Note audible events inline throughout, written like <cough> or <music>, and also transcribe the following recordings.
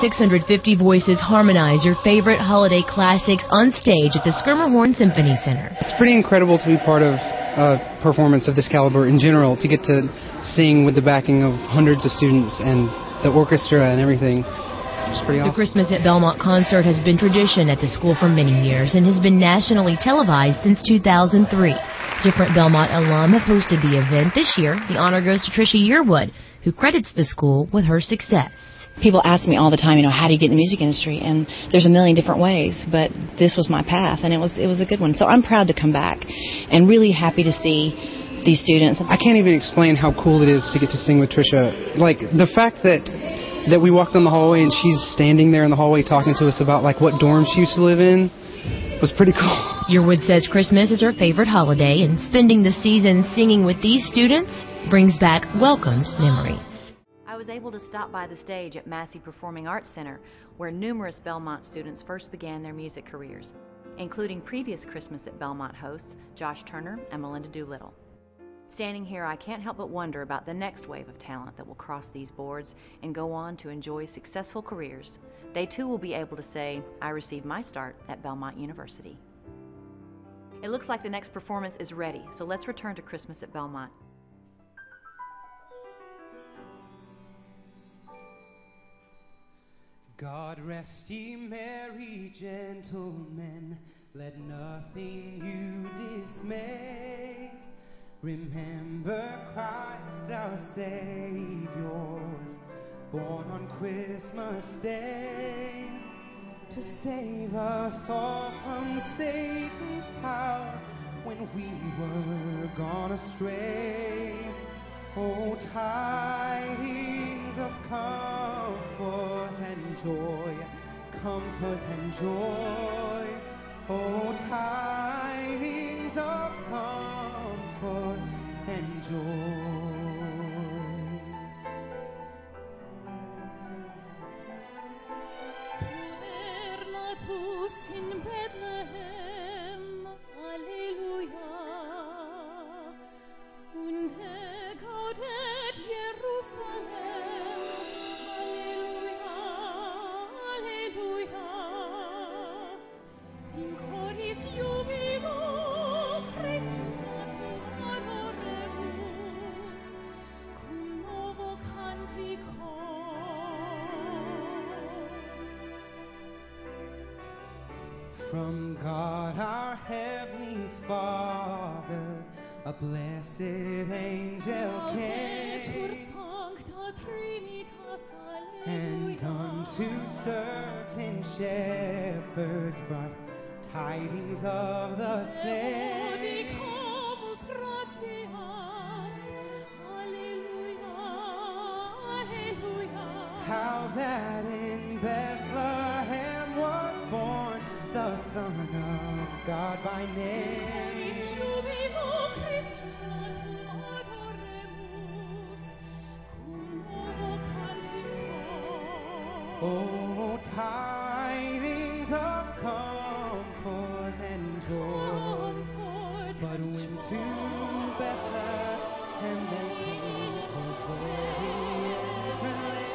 650 voices harmonize your favorite holiday classics on stage at the Schermerhorn Symphony Center. It's pretty incredible to be part of a performance of this caliber in general, to get to sing with the backing of hundreds of students and the orchestra and everything. It's pretty awesome. The Christmas at Belmont concert has been tradition at the school for many years and has been nationally televised since 2003. Different Belmont alum have hosted the event. This year, the honor goes to Trisha Yearwood, who credits the school with her success. People ask me all the time, you know, how do you get in the music industry? And there's a million different ways, but this was my path, and it was it was a good one. So I'm proud to come back, and really happy to see these students. I can't even explain how cool it is to get to sing with Trisha. Like the fact that that we walked down the hallway and she's standing there in the hallway talking to us about like what dorm she used to live in was pretty <laughs> cool. Yearwood says Christmas is her favorite holiday, and spending the season singing with these students brings back welcomed memories. Was able to stop by the stage at Massey Performing Arts Center, where numerous Belmont students first began their music careers, including previous Christmas at Belmont hosts Josh Turner and Melinda Doolittle. Standing here, I can't help but wonder about the next wave of talent that will cross these boards and go on to enjoy successful careers. They too will be able to say, I received my start at Belmont University. It looks like the next performance is ready, so let's return to Christmas at Belmont. God rest ye merry gentlemen, let nothing you dismay. Remember Christ our Savior was born on Christmas Day to save us all from Satan's power when we were gone astray. Oh, tidings of comfort and joy, comfort and joy. Oh, tidings of comfort and joy. Per natus in Bethlehem, From God our Heavenly Father, a blessed angel came, and unto certain shepherds brought tidings of the same. Laudicamus gratias, Alleluia, Alleluia. How that in Bethlehem was born the Son of God by name. Cordis jubilo Christum natum adoremus, cum novo cantico. Oh, tidings of comfort But when to. Bethlehem they came, 'twas there the infant lay.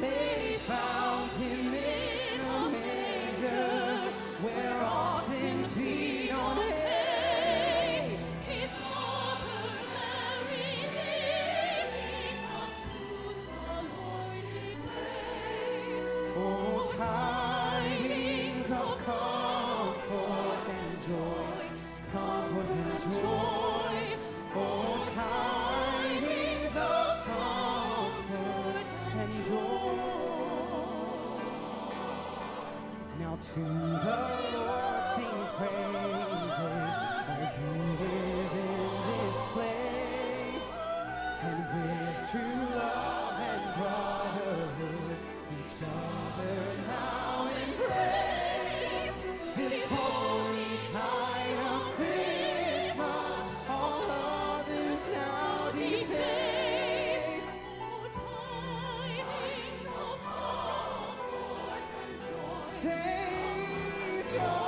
They found him in a manger, where oxen feed on hay. His mother Mary unto the Lord did pray. Oh, tidings joy, comfort and joy. Oh, tidings of comfort and joy. Now to the Lord sing praises, all you within this place, and with true love and brotherhood, each other now embrace. This Savior,